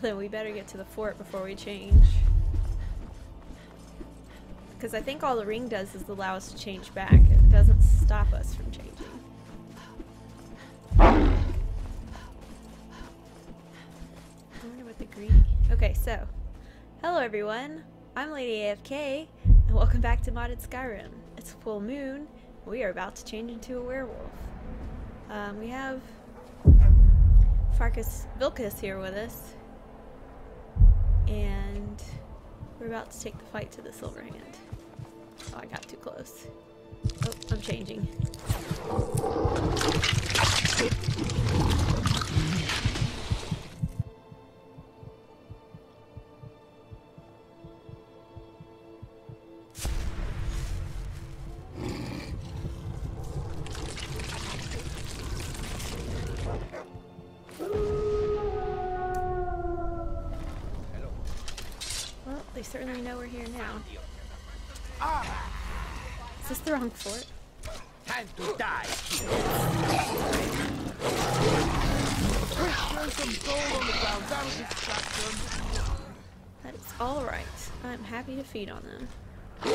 then we better get to the fort before we change. Because I think all the ring does is allow us to change back. It doesn't stop us from changing. I wonder what the greedy. Okay, so hello everyone. I'm Lady AFK, and welcome back to Modded Skyrim. It's full moon. We are about to change into a werewolf. Um, we have Farkas Vilkas here with us, and we're about to take the fight to the Silver Hand. Oh, I got too close. Oh, I'm changing. Feed on them. I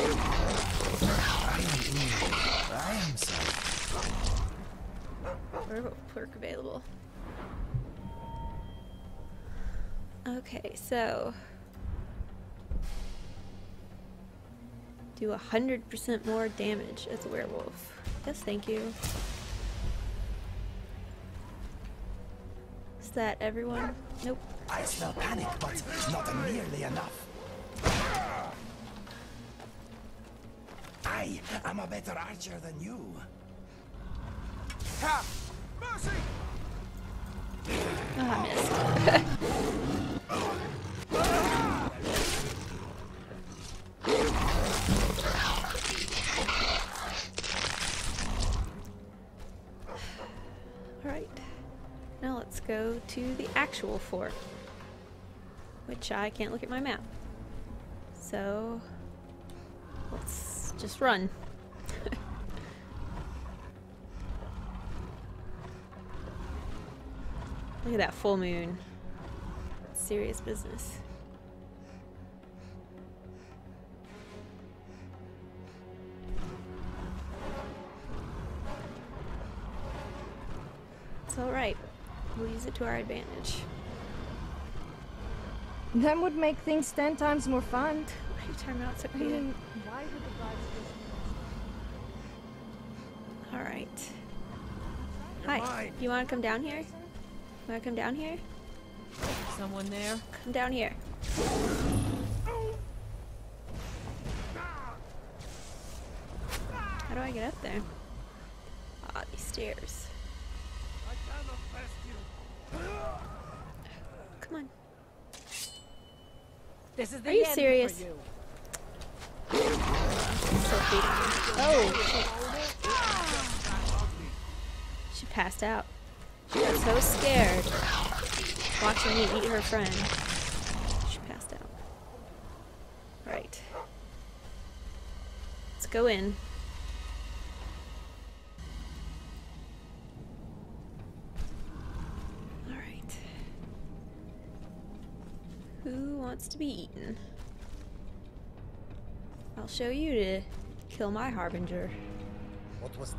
am evil. Sorry. Or perk available. Okay, so do a hundred percent more damage as a werewolf. Yes, thank you. Is that everyone? Nope. I smell panic, but not nearly enough. I am a better archer than you. Ha! Mercy! Oh, I missed. Alright. Now let's go to the actual fort. Which I can't look at my map. So let's just run. Look at that full moon. Serious business. It's alright. We'll use it to our advantage. That would make things ten times more fun. Why are you talking about I Sofia? mean, why would the gods just Alright. Hi. mine. You wanna come down here? Wanna come down here? Someone there? Come down here. How do I get up there? Ah, these stairs. Come on. This is the Are you end serious? For you. Still feeding. Oh! She passed out. She got so scared watching me eat her friend. She passed out. Right. Let's go in. Alright. Who wants to be eaten? I'll show you to kill my harbinger. What was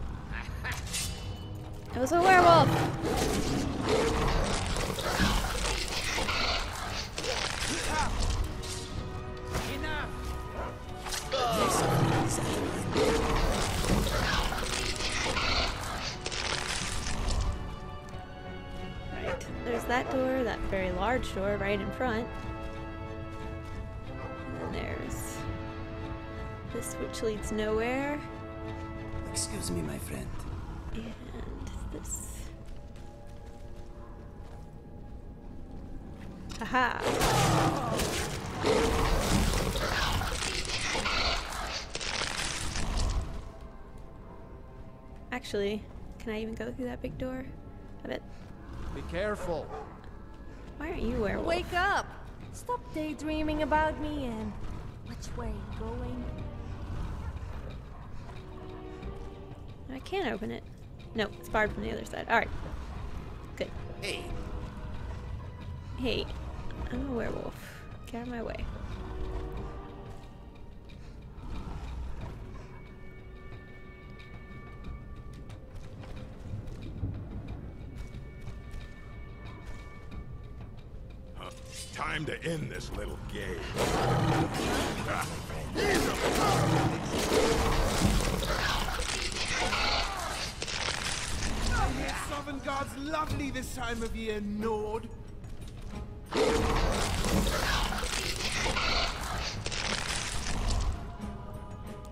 It was a werewolf! Right, there's that door, that very large door right in front. There's this which leads nowhere, Excuse me, my friend. Haha! Actually, can I even go through that big door? I bet. Be careful. Why aren't you werewolf? Wake up! Stop daydreaming about me and which way you going? I can't open it. No, it's barred from the other side. Alright. Good. Hey, Hey, I'm a werewolf. Get out of my way. Huh. Time to end this little game. Sovngarde's lovely this time of year, Nord.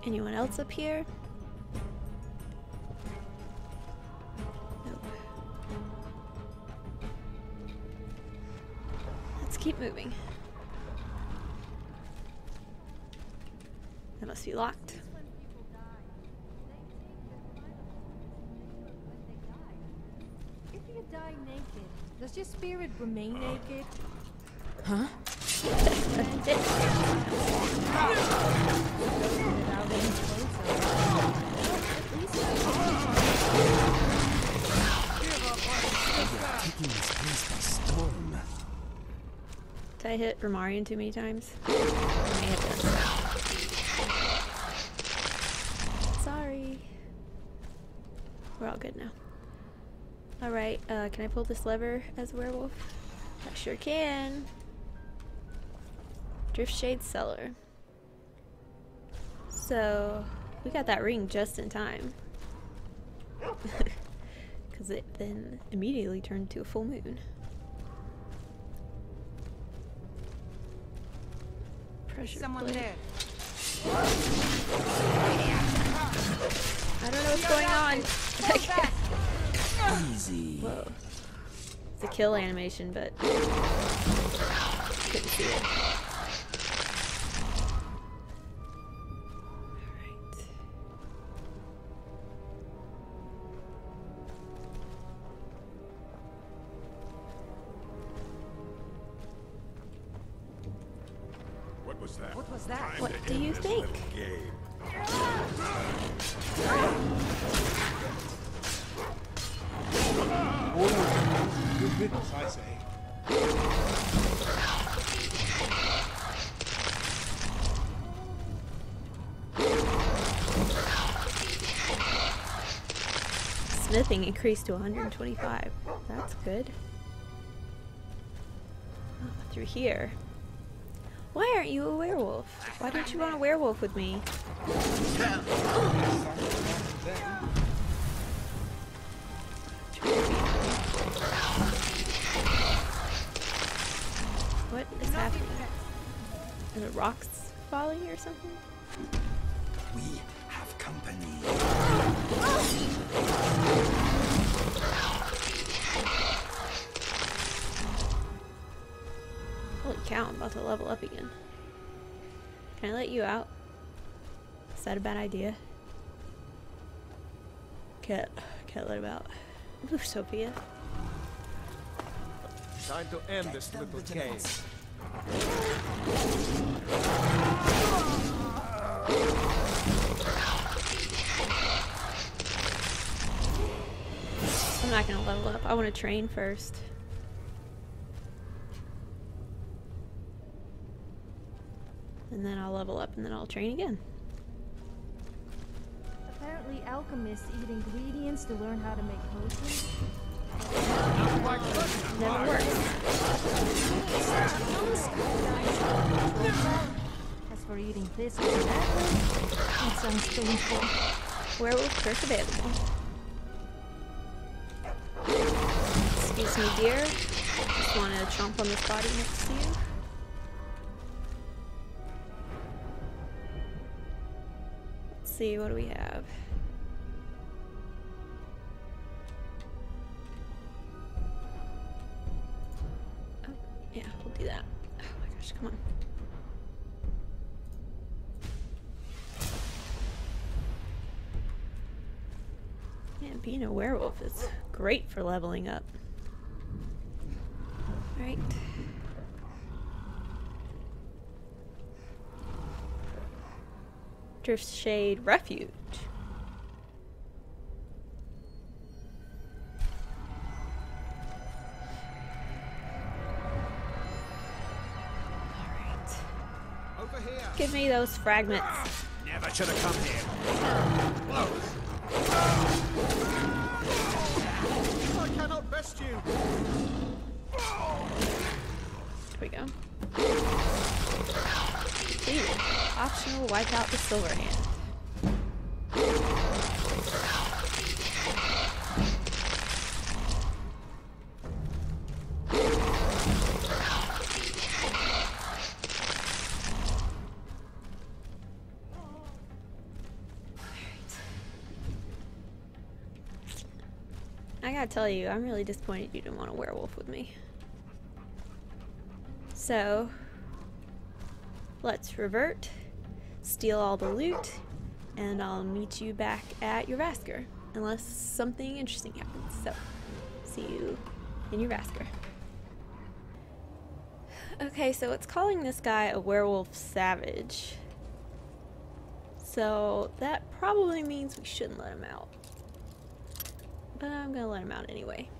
Anyone else up here? Nope. Let's keep moving. That must be locked. If you die naked, does your spirit remain naked? Without Did I hit Rumarian too many times? Sorry. We're all good now. Alright, uh, can I pull this lever as a werewolf? I sure can. Driftshade Cellar. So, we got that ring just in time. Because it then immediately turned to a full moon. Pressure Someone plate. there. I don't know what's going on. Easy. Whoa. It's a kill animation, but couldn't see it. Smithing increased to 125. That's good. Oh, through here. Why aren't you a werewolf? Why don't you want a werewolf with me? What is happening? Are the rocks falling or something? We have company. Cow, I'm about to level up again. Can I let you out? Is that a bad idea? Can't, can't let him out. Ooh, Sofia. Time to end this little game. I'm not gonna level up. I want to train first. And then I'll level up and then I'll train again. Apparently alchemists eat ingredients to learn how to make potions. Never works. As for eating this or that, that sounds painful. Werewolf perk available. Excuse me, dear. Just want to chomp on this body next to you. See, what do we have? Oh, yeah, we'll do that. Oh my gosh, come on. Man, being a werewolf is great for leveling up. Right. Driftshade Refuge. All right, over here. Give me those fragments. Ah, never should have come here. Close. I cannot best you. Here we go. Optional wipe out the silver hand. I gotta tell you, I'm really disappointed you didn't want a werewolf with me. So, let's revert, steal all the loot, and I'll meet you back at Jorrvaskr, unless something interesting happens. So, see you in Jorrvaskr. Okay, so it's calling this guy a werewolf savage. So, that probably means we shouldn't let him out. But I'm gonna let him out anyway.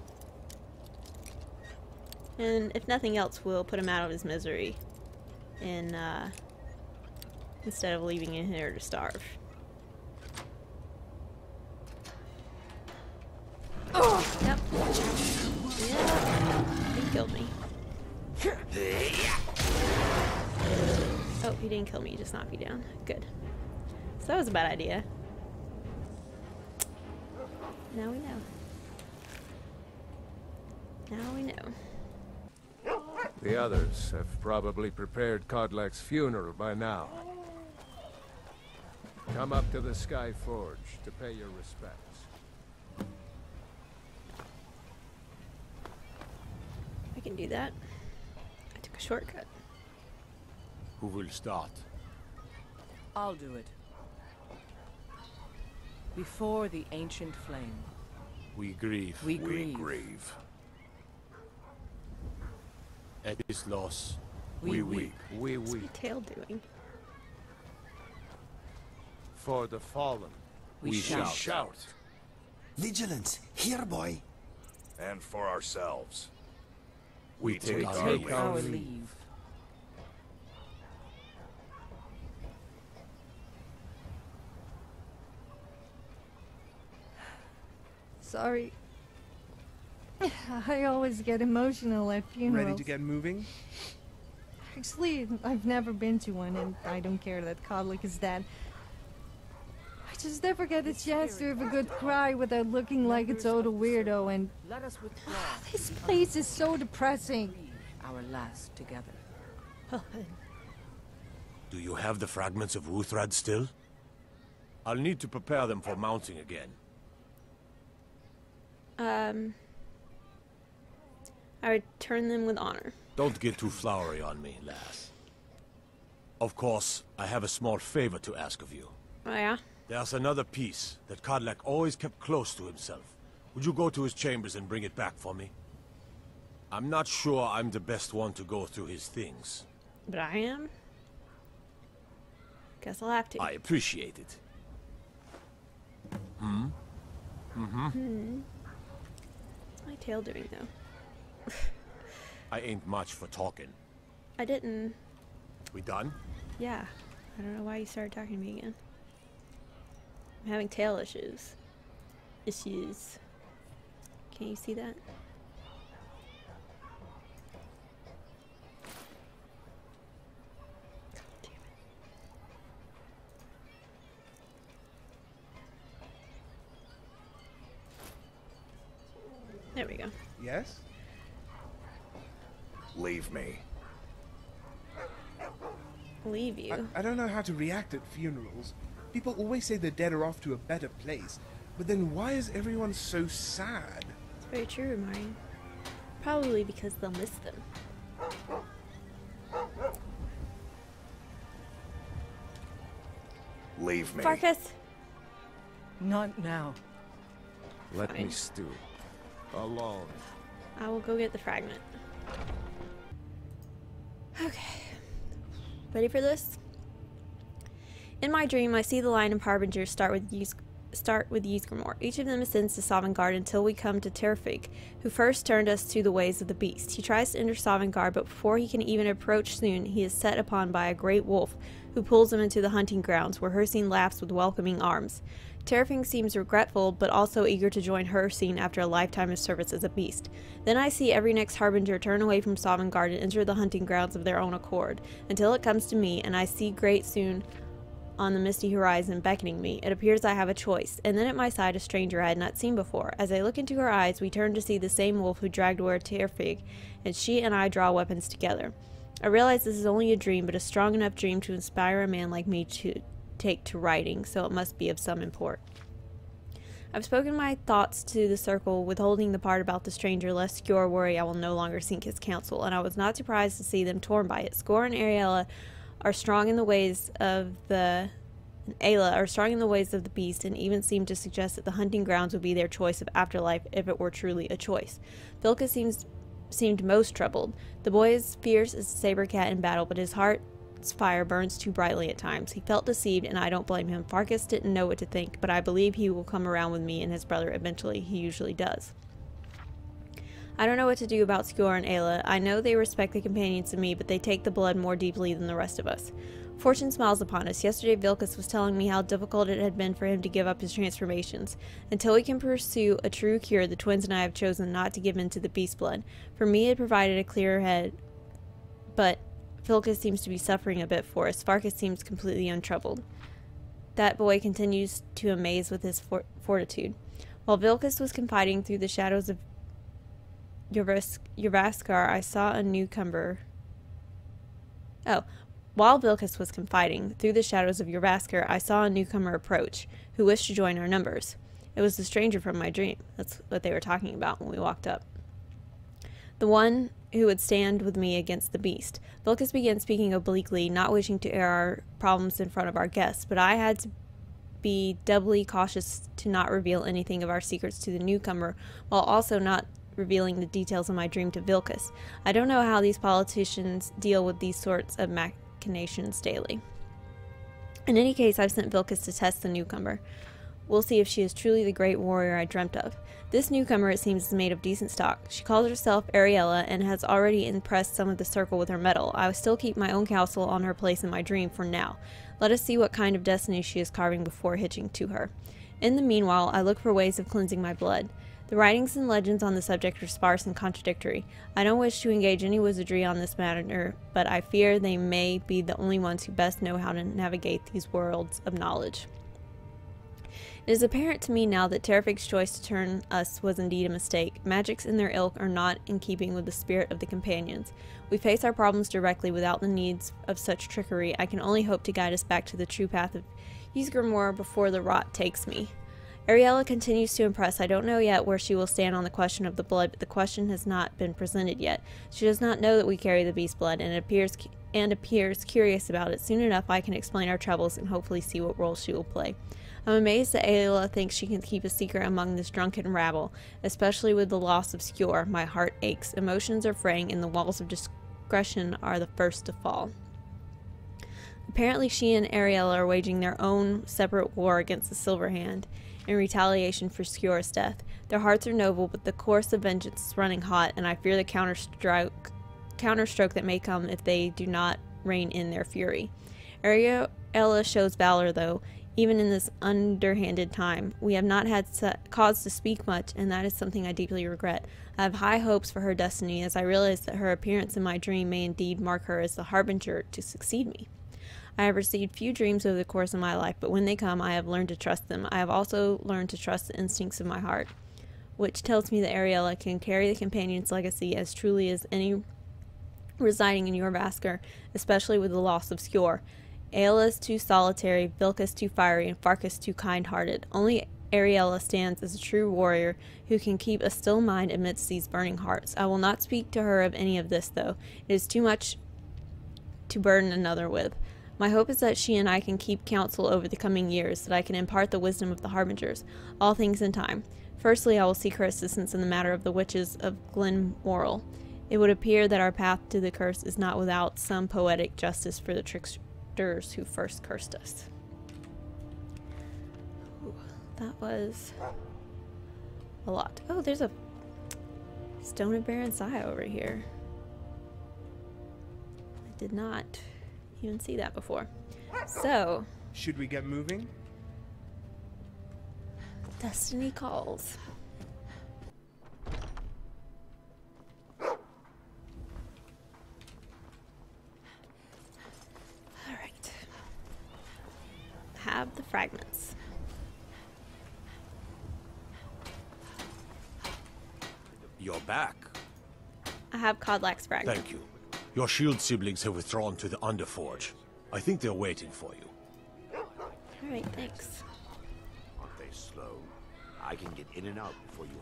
And if nothing else, we'll put him out of his misery. In, uh, instead of leaving him here to starve. Oh! Yep. He killed me. Oh, he didn't kill me, he just knocked me down. Good. So that was a bad idea. Now we know. Now we know. The others have probably prepared Kodlak's funeral by now. Come up to the Sky Forge to pay your respects. I can do that. I took a shortcut. Who will start? I'll do it. Before the ancient flame, We grieve. we, We grieve. grieve. At his loss, We we weep. weep. We What's my weep. tail doing? For the fallen. We, We shout. shall shout. Vigilance, here, boy. And for ourselves. We We take take our our Take leave. our leave. leave. Sorry. I always get emotional at funerals. Ready to get moving? Actually, I've never been to one, and I don't care that Kodlak is dead. I just never get a chance to have a good cry without looking like it's all a total weirdo, and Let us withdraw. this place is so depressing. Our last together. Do you have the fragments of Wuuthrad still? I'll need to prepare them for mounting again. Um, I return them with honor. Don't get too flowery on me, lass. Of course, I have a small favor to ask of you. Oh yeah? There's another piece that Kodlak always kept close to himself. Would you go to his chambers and bring it back for me? I'm not sure I'm the best one to go through his things. But I am? Guess I'll have to. I appreciate it. What's my tail doing though? I ain't much for talking. I didn't. We done? Yeah. I don't know why you started talking to me again. I'm having tail issues. Issues. Can you see that? God damn it. There we go. Yes? Leave me. Leave you. I, I don't know how to react at funerals. People always say the dead are off to a better place, but then why is everyone so sad? It's very true, Marty. Probably because they'll miss them. Leave me. Farkas! Not now. Let Fine. me stew. Alone. I will go get the fragment. Okay. Ready for this? In my dream, I see the line of harbingers start with Ys- start with. Each of them ascends to Sovngarde until we come to Terrfyg, who first turned us to the ways of the beast. He tries to enter Sovngarde, but before he can even approach soon, he is set upon by a great wolf, who pulls him into the hunting grounds, where Hircine laughs with welcoming arms. Terrfyg seems regretful, but also eager to join Hircine after a lifetime of service as a beast. Then I see every next harbinger turn away from Sovngarde and enter the hunting grounds of their own accord, until it comes to me, and I see great soon on the misty horizon beckoning me. It appears I have a choice, and then at my side a stranger I had not seen before. As I look into her eyes, we turn to see the same wolf who dragged away Terrfyg, and she and I draw weapons together. I realize this is only a dream, but a strong enough dream to inspire a man like me to take to writing, so it must be of some import. I've spoken my thoughts to the circle, withholding the part about the stranger, lest Skjor worry I will no longer seek his counsel, and I was not surprised to see them torn by it. Skjor and Ariella are strong in the ways of the Aela are strong in the ways of the beast and even seem to suggest that the hunting grounds would be their choice of afterlife if it were truly a choice. Vilka seems seemed most troubled. The boy is fierce as a saber cat in battle, but his heart's fire burns too brightly at times. He felt deceived, and I don't blame him. Farkas didn't know what to think, but I believe he will come around with me and his brother eventually. He usually does. I don't know what to do about Skjor and Aela. I know they respect the companions to me, but they take the blood more deeply than the rest of us. Fortune smiles upon us. Yesterday, Vilkas was telling me how difficult it had been for him to give up his transformations. Until we can pursue a true cure, the twins and I have chosen not to give in to the beast blood. For me, it provided a clearer head, but Vilkas seems to be suffering a bit for us. Farkas seems completely untroubled. That boy continues to amaze with his for fortitude. While Vilkas was confiding through the shadows of Jorrvaskr, I saw a newcomer. Oh, while Vilkas was confiding through the shadows of Jorrvaskr, I saw a newcomer approach who wished to join our numbers. It was the stranger from my dream. That's what they were talking about when we walked up. The one who would stand with me against the beast. Vilkas began speaking obliquely, not wishing to air our problems in front of our guests, but I had to be doubly cautious to not reveal anything of our secrets to the newcomer, while also not revealing the details of my dream to Vilkas. I don't know how these politicians deal with these sorts of machinations daily. In any case, I've sent Vilkas to test the newcomer. We'll see if she is truly the great warrior I dreamt of. This newcomer, it seems, is made of decent stock. She calls herself Ariella and has already impressed some of the circle with her metal. I will still keep my own counsel on her place in my dream for now. Let us see what kind of destiny she is carving before hitching to her. In the meanwhile, I look for ways of cleansing my blood. The writings and legends on the subject are sparse and contradictory. I don't wish to engage any wizardry on this matter, but I fear they may be the only ones who best know how to navigate these worlds of knowledge. It is apparent to me now that Terrfyg's choice to turn us was indeed a mistake. Magics in their ilk are not in keeping with the spirit of the companions. We face our problems directly without the needs of such trickery. I can only hope to guide us back to the true path of Ysgramor before the rot takes me. Ariella continues to impress. I don't know yet where she will stand on the question of the blood, but the question has not been presented yet. She does not know that we carry the beast blood, and appears and appears curious about it. Soon enough, I can explain our troubles and hopefully see what role she will play. I'm amazed that Aela thinks she can keep a secret among this drunken rabble, especially with the loss of Skjor. My heart aches. Emotions are fraying, and the walls of discretion are the first to fall. Apparently, she and Ariella are waging their own separate war against the Silver Hand in retaliation for Skjor's death. Their hearts are noble, but the course of vengeance is running hot, and I fear the counterstroke, counterstroke that may come if they do not rein in their fury. Ariella shows valor, though, even in this underhanded time. We have not had cause to speak much, and that is something I deeply regret. I have high hopes for her destiny, as I realize that her appearance in my dream may indeed mark her as the harbinger to succeed me. I have received few dreams over the course of my life, but when they come, I have learned to trust them. I have also learned to trust the instincts of my heart, which tells me that Ariella can carry the companion's legacy as truly as any residing in Jorrvaskr, especially with the loss of Skjor. Is too solitary, Vilkas too fiery, and Farkas too kind-hearted. Only Ariella stands as a true warrior who can keep a still mind amidst these burning hearts. I will not speak to her of any of this, though. It is too much to burden another with. My hope is that she and I can keep counsel over the coming years, that I can impart the wisdom of the Harbingers, all things in time. Firstly, I will seek her assistance in the matter of the witches of Glen Moril. It would appear that our path to the curse is not without some poetic justice for the tricksters who first cursed us. Ooh, that was a lot. Oh, there's a Stone of Barenziah over here. I did not even see that before. So, Should we get moving? Destiny calls. Alright. Have the fragments. You're back. I have Kodlak's fragments. Thank you. Your shield siblings have withdrawn to the Underforge. I think they're waiting for you. Alright, thanks. Aren't they slow? I can get in and out before you.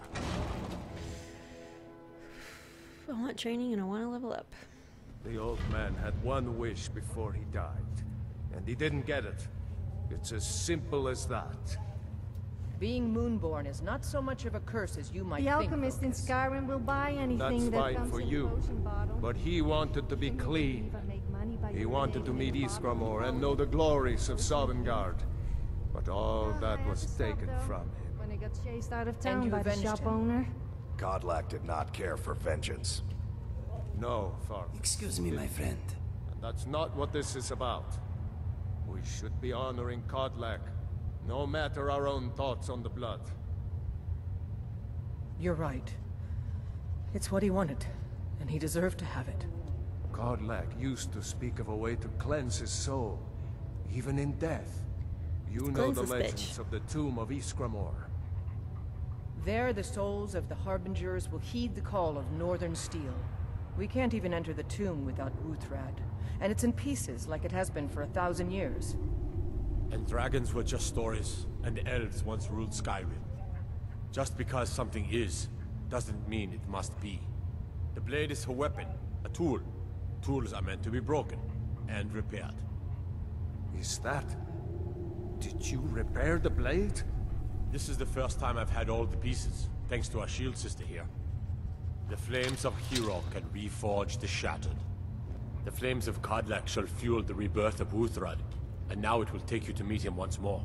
I want training and I want to level up. The old man had one wish before he died, and he didn't get it. It's as simple as that. Being Moonborn is not so much of a curse as you might The think. The alchemist in Lucas. Skyrim will buy anything That's that fine comes for in you, a potion bottle. but he wanted to be Can clean. believe I make money by He wanted to meet in a bottle? Ysgramor and know the glories of Sovngarde. But all Ah, that was to stop, taken from him. When I got chased out of town by the shop him. owner. Kodlak did not care for vengeance. No, Father. Excuse me, my friend. And that's not what this is about. We should be honoring Kodlak, no matter our own thoughts on the blood. You're right. It's what he wanted, and he deserved to have it. Kodlak used to speak of a way to cleanse his soul, even in death. You know the this bitch. legends of the tomb of Ysgramor. There, the souls of the Harbingers will heed the call of Northern Steel. We can't even enter the tomb without Wuuthrad, and it's in pieces like it has been for a thousand years. And dragons were just stories, and elves once ruled Skyrim. Just because something is, doesn't mean it must be. The blade is a weapon, a tool. Tools are meant to be broken and repaired. Is that... Did you repair the blade? This is the first time I've had all the pieces, thanks to our shield sister here. The flames of Hero can reforge the shattered. The flames of Kodlak shall fuel the rebirth of Wuuthrad, and now it will take you to meet him once more.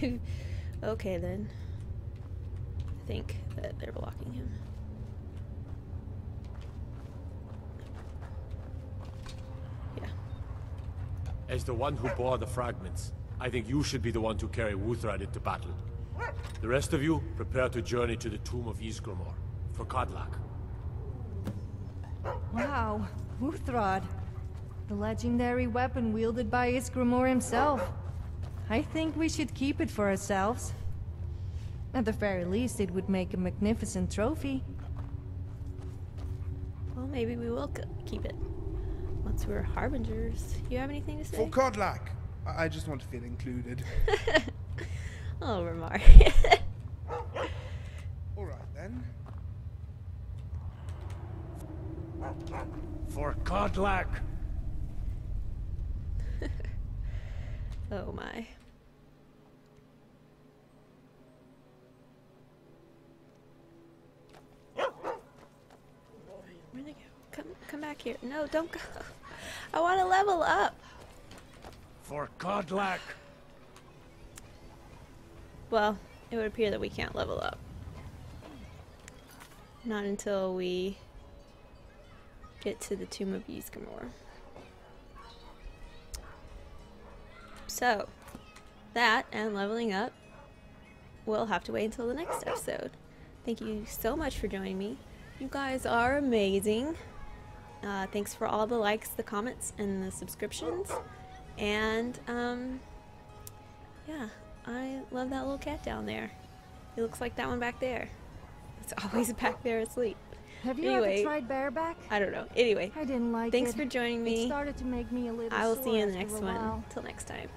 okay then. I think that they're blocking him. Yeah. As the one who bore the fragments, I think you should be the one to carry Wuuthrad into battle. The rest of you, prepare to journey to the tomb of Ysgramor, for Kodlak. Wow, Wuuthrad. The legendary weapon wielded by Ysgramor himself. I think we should keep it for ourselves. At the very least, it would make a magnificent trophy. Well, maybe we will keep it. Once we're harbingers. You have anything to say? For Kodlak! I I just want to feel included. oh, Ramar. Alright then. For Kodlak! Oh my. Where'd they go? Come, come back here. No, don't go. I want to level up. For Kodlak! Well, it would appear that we can't level up. Not until we get to the Tomb of Ysgramor. So, that and leveling up, we'll have to wait until the next episode. Thank you so much for joining me. You guys are amazing. Uh, thanks for all the likes, the comments, and the subscriptions. And, um, yeah, I love that little cat down there. It looks like that one back there. It's always back there asleep. Have you Anyway. ever tried bareback? I don't know. Anyway, I didn't like it. thanks it. for joining me. It started to make me a little I will see you in the next one. Till next time.